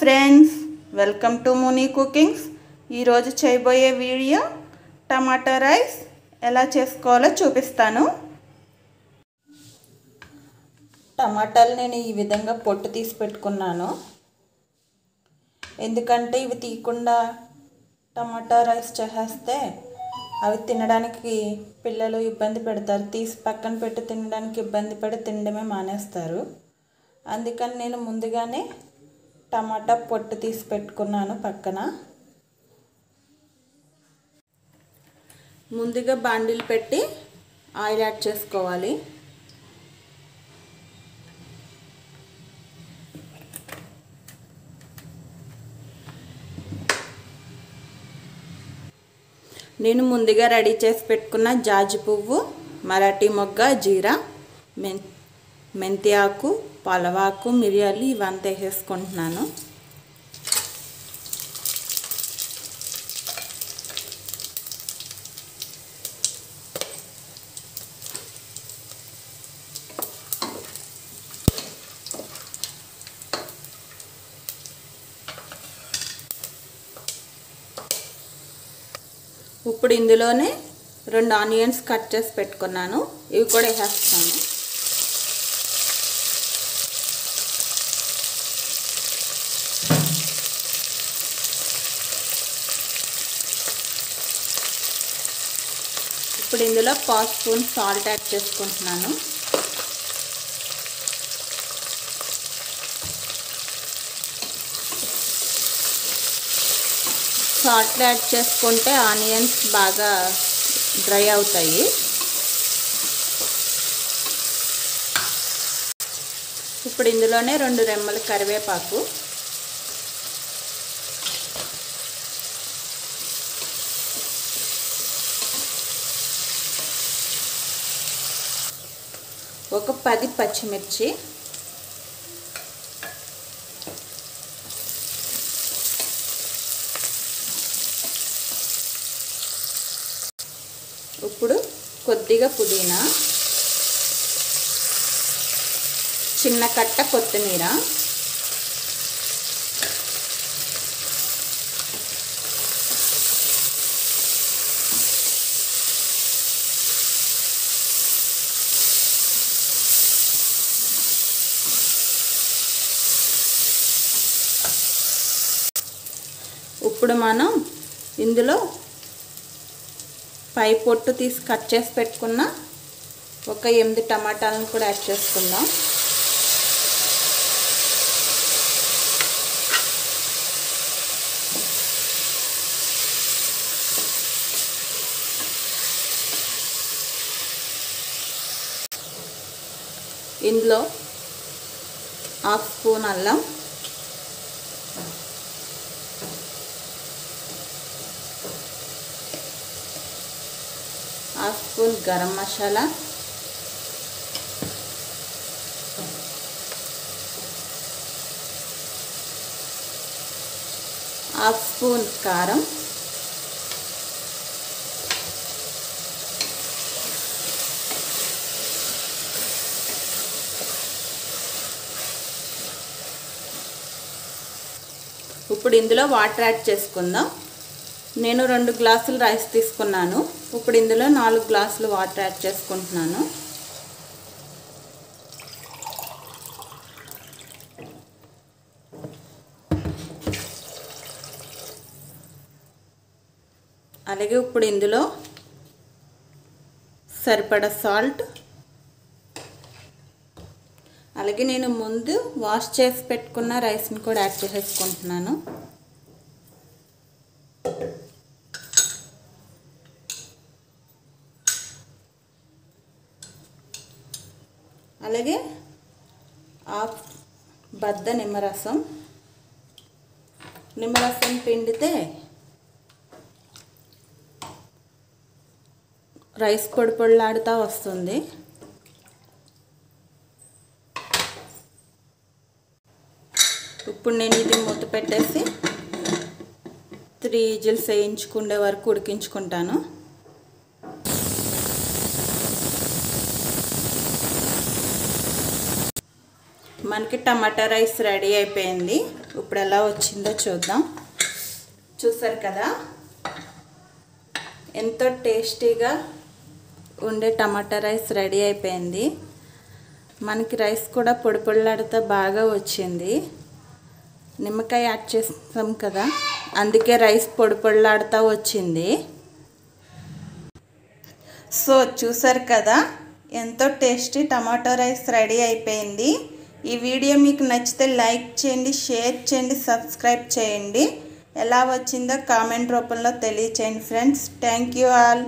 Friends welcome to Muni cookings. ఈరోజు చేయబోయే video టమాటా rice ఎలా చేసుకోవాలో చూపిస్తాను. టమాటాలు నేను ఈ విధంగా పొట్టు తీసి పెట్టుకున్నాను. ఎందుకంటే ఇవి తీయకుండా టమాటా రైస్ చేసేస్తే అవి తినడానికి పిల్లలు ఇబ్బంది పెడతారు. తీసి పక్కన పెట్టి తినడానికి ఇబ్బంది పడి తినడమే మానేస్తారు. అందుకని నేను ముందుగానే టమాటా పొట్టు తీసి పెట్టుకున్నాను పక్కన. ముందుగా బాండిల్ పెట్టి ఆయిల్ యాడ్ చేసుకోవాలి. నేను ముందుగా రెడీ చేసి పెట్టుకున్న జాజి పువ్వు మరాఠీ మొగ్గ జీరా మెన్ మెంతి ఆకు పలవాకు మిరియాలు ఇవంతా వేసేసుకుంటున్నాను. ఇప్పుడు ఇందులోనే రెండు ఆనియన్స్ కట్ చేసి పెట్టుకున్నాను. ఇవి కూడా వేసేస్తాను. ఇప్పుడు ఇందులో పావు స్పూన్ సాల్ట్ యాడ్ చేసుకుంటున్నాను. సాల్ట్ యాడ్ చేసుకుంటే ఆనియన్స్ బాగా డ్రై అవుతాయి. ఇప్పుడు ఇందులోనే రెండు రెమ్మల కరివేపాకు. ఒక పది పచ్చిమిర్చి. ఇప్పుడు కొద్దిగా పుదీనా. చిన్న కట్ట కొత్తిమీర. ఇప్పుడు మనం ఇందులో పై పొట్టు తీసి కట్ చేసి పెట్టుకున్న ఒక ఎనిమిది టమాటాలను కూడా యాడ్ చేసుకుందాం. ఇందులో హాఫ్ స్పూన్ అల్లం half spoon garam masala. Half spoon కారం. ఇప్పుడు ఇందులో వాటర్ యాడ్ చేసుకుందాం. నేను రెండు గ్లాసులు రైస్ తీసుకున్నాను. ఇప్పుడు ఇందులో నాలుగు గ్లాసులు వాటర్ యాడ్ చేసుకుంటున్నాను. అలాగే ఇప్పుడు ఇందులో సరిపడా సాల్ట్. అలాగే నేను ముందు వాష్ చేసి పెట్టుకున్న రైస్ని కూడా యాడ్ చేసేసుకుంటున్నాను. అలాగే హాఫ్ బద్ద నిమ్మరసం. నిమ్మరసం పిండితే రైస్ పొడి పొడిలాడుతూ వస్తుంది. ఇప్పుడు నేను ఇది మూత పెట్టేసి త్రీ విజిల్స్ వేయించుకునే వరకు ఉడికించుకుంటాను. మనకి టమాటా రైస్ రెడీ అయిపోయింది. ఇప్పుడు ఎలా వచ్చిందో చూద్దాం. చూసారు కదా? ఎంతో టేస్టీగా ఉండే టమాటా రైస్ రెడీ అయిపోయింది. మనకి రైస్ కూడా పొడి బాగా వచ్చింది. నిమ్మకాయ యాడ్ చేస్తాం కదా? అందుకే రైస్ పొడి పొడిలాడుతూ వచ్చింది. సో చూసారు కదా? ఎంతో టేస్టీ టమాటో రైస్ రెడీ అయిపోయింది. ఈ వీడియో మీకు నచ్చితే లైక్ చేయండి షేర్ చేయండి సబ్స్క్రైబ్ చేయండి. ఎలా వచ్చిందో కామెంట్ రూపంలో తెలియచేయండి ఫ్రెండ్స్. Thank you all.